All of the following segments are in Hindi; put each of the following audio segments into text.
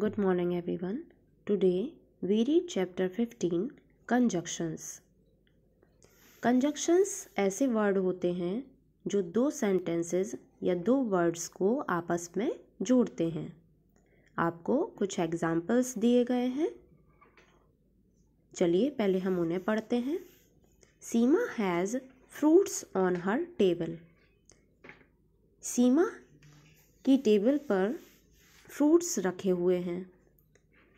Good morning, everyone. Today we read chapter 15 Conjunctions. Conjunctions ऐसे वर्ड होते हैं जो दो सेंटेंसेस या दो वर्ड्स को आपस में जोड़ते हैं आपको कुछ एग्जाम्पल्स दिए गए हैं चलिए पहले हम उन्हें पढ़ते हैं Seema has fruits on her table Seema की टेबल पर फ्रूट्स रखे हुए हैं।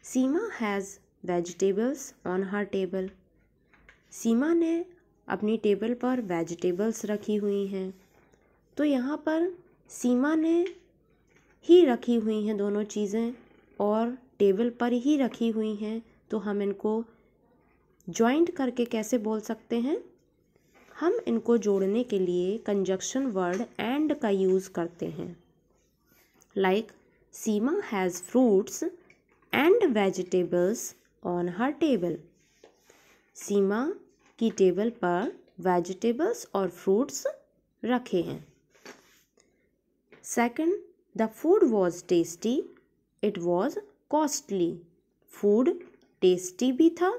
Seema has vegetables on her table Seema ने अपनी टेबल पर वेजिटेबल्स रखी हुई हैं। तो यहाँ पर सीमा ने ही रखी हुई हैं दोनों चीज़ें और टेबल पर ही रखी हुई हैं। तो हम इनको जॉइंट करके कैसे बोल सकते हैं? हम इनको जोड़ने के लिए कंजक्शन वर्ड एंड का यूज़ करते हैं। Like like, Seema has fruits and vegetables on her table Seema की टेबल पर वेजिटेबल्स और फ्रूट्स रखे हैं second the food was tasty it was costly food tasty भी था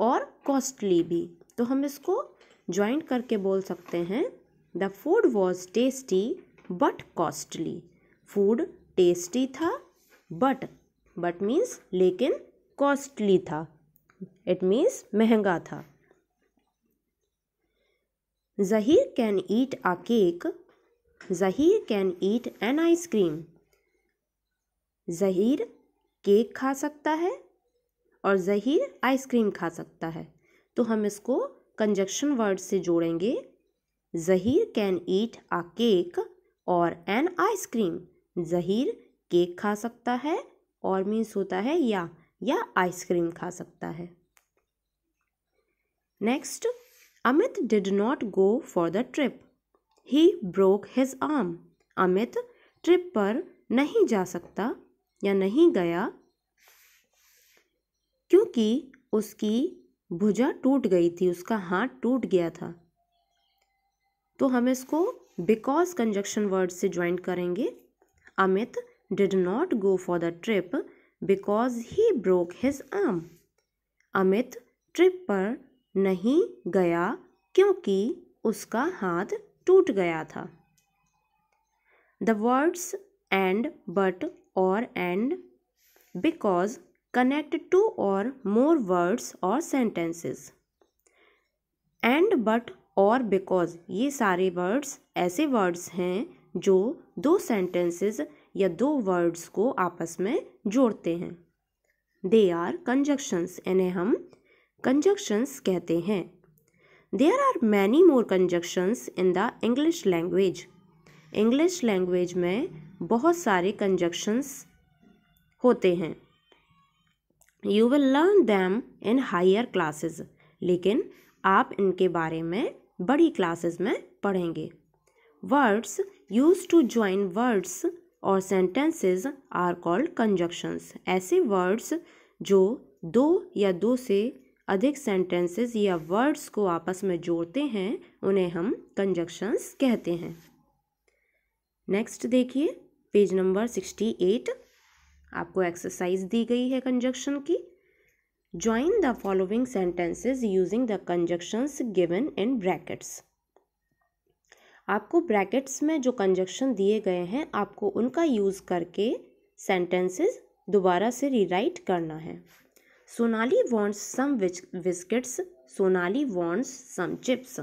और कॉस्टली भी. तो हम इसको ज्वाइंट करके बोल सकते हैं. The food was tasty but costly food tasty था बट बट मीन्स लेकिन कॉस्टली था। इट मीन्स महँगा था। Zaheer can eat a cake, Zaheer can eat an ice cream Zaheer cake खा सकता है और जहीर आइसक्रीम खा सकता है। तो हम इसको कंजक्शन वर्ड से जोड़ेंगे। Zaheer can eat a cake और an ice cream Zaheer cake खा सकता है और मीन्स होता है या या आइसक्रीम खा सकता है। Next Amit did not go for the trip he broke his arm Amit trip पर नहीं जा सकता या नहीं गया क्योंकि उसकी भुजा टूट गई थी, उसका हाथ टूट गया था। तो हम इसको बिकॉज़ कंजक्शन वर्ड से ज्वाइन करेंगे। Amit did not go for the trip because he broke his arm. Amit trip पर नहीं गया क्योंकि उसका हाथ टूट गया था द वर्ड्स एंड बट और एंड बिकॉज़ कनेक्ट टू और मोर वर्ड्स और सेंटेंसेस एंड बट और बिकॉज़ ये सारे वर्ड्स ऐसे वर्ड्स हैं जो दो सेंटेंसेस या दो वर्ड्स को आपस में जोड़ते हैं। दे आर कंजक्शंस इन्हें हम कंजक्शंस कहते हैं। There are many more conjunctions in the English language English language में बहुत सारे कंजक्शंस होते हैं। You will learn them in higher classes लेकिन आप इनके बारे में बड़ी क्लासेस में पढ़ेंगे। Words use to join words और सेंटेंसेस आर कॉल्ड कंजक्शंस। ऐसे वर्ड्स जो दो या दो से अधिक सेंटेंसेस या वर्ड्स को आपस में जोड़ते हैं, उन्हें हम कंजक्शंस कहते हैं। नेक्स्ट देखिए, पेज नंबर सिक्सटी एट। आपको एक्सरसाइज दी गई है कंजक्शन की। Join the following sentences using the conjunctions given in brackets. आपको ब्रैकेट्स में जो कंजक्शन दिए गए हैं, आपको उनका यूज़ करके सेंटेंसेस दोबारा से रीराइट करना है। Sonali wants some biscuits Sonali wants some chips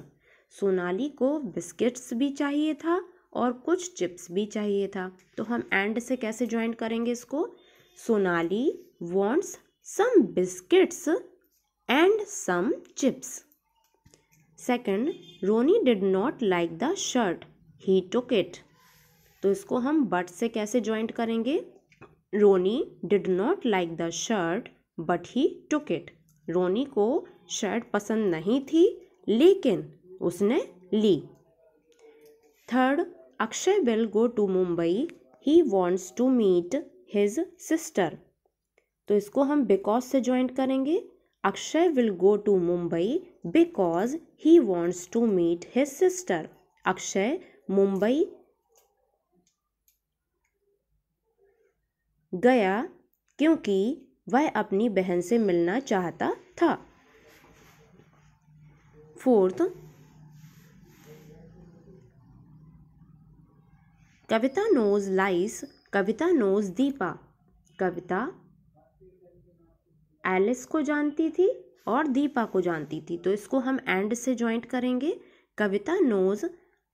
Sonali को बिस्किट्स भी चाहिए था और कुछ चिप्स भी चाहिए था। तो हम एंड से कैसे ज्वाइन करेंगे इसको? Sonali wants some biscuits and some chips second Ronnie did not like the shirt he took it तो इसको हम बट से कैसे ज्वाइंट करेंगे? Ronnie did not like the shirt but he took it Ronnie को शर्ट पसंद नहीं थी, लेकिन उसने ली. Third Akshay will go to Mumbai he wants to meet his sister तो इसको हम बिकॉज़ से ज्वाइंट करेंगे. Akshay will go to Mumbai because he wants to meet his sister Akshay Mumbai गया क्योंकि वह अपनी बहन से मिलना चाहता था। Fourth Kavita knows Alice Kavita knows Deepa. Kavita Alice को जानती थी और दीपा को जानती थी। तो इसको हम एंड से ज्वाइंट करेंगे। Kavita knows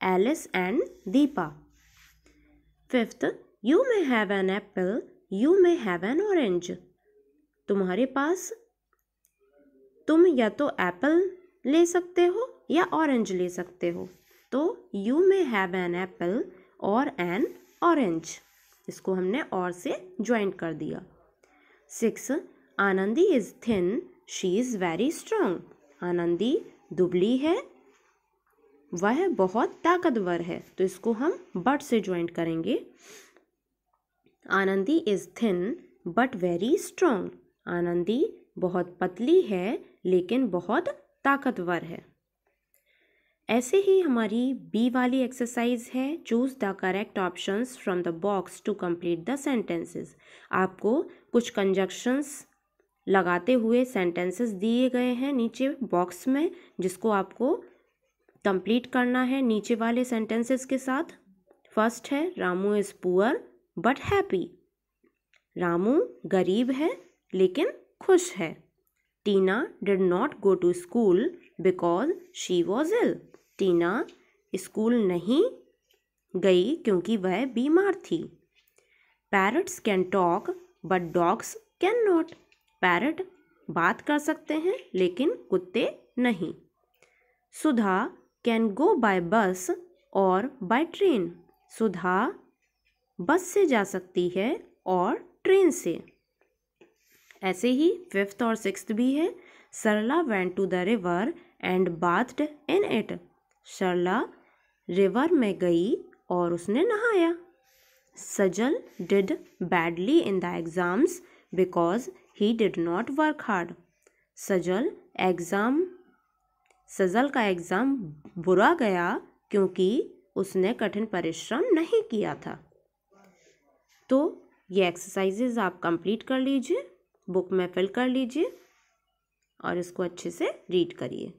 Alice and Deepa. Fifth you may have an apple you may have an orange तुम्हारे पास, तुम या तो एप्पल ले सकते हो या ऑरेंज ले सकते हो। तो you may have an apple और एन ऑरेंज इसको हमने और से ज्वाइंट कर दिया। Six Anandi is thin she is very strong Anandi दुबली है। वह बहुत ताकतवर है। तो इसको हम बट से ज्वाइंट करेंगे। Anandi is thin but very strong Anandi बहुत पतली है, लेकिन बहुत ताकतवर है। ऐसे ही हमारी बी वाली एक्सरसाइज है। Choose the correct options from the box to complete the sentences आपको कुछ कंजक्शंस लगाते हुए सेंटेंसेस दिए गए हैं नीचे बॉक्स में, जिसको आपको कंप्लीट करना है नीचे वाले सेंटेंसेस के साथ। फ़र्स्ट है, Ramu is poor but happy Ramu गरीब है, लेकिन खुश है। Tina did not go to school because she was ill Tina school नहीं गई क्योंकि वह बीमार थी। Parrots can talk but dogs can not parrot बात कर सकते हैं, लेकिन कुत्ते नहीं। सुधा कैन गो बाय बस और बाय ट्रेन सुधा बस से जा सकती है और ट्रेन से। ऐसे ही फिफ्थ और सिक्स भी है। Sarla went to the river and bathed in it Sarla river में गई और उसने नहाया। Sajal did badly in the exams because he did not work hard Sajal exam Sajal का एग्ज़ाम बुरा गया क्योंकि उसने कठिन परिश्रम नहीं किया था। तो ये एक्सरसाइजेज आप कंप्लीट कर लीजिए बुक में फिल कर लीजिए और इसको अच्छे से रीड करिए।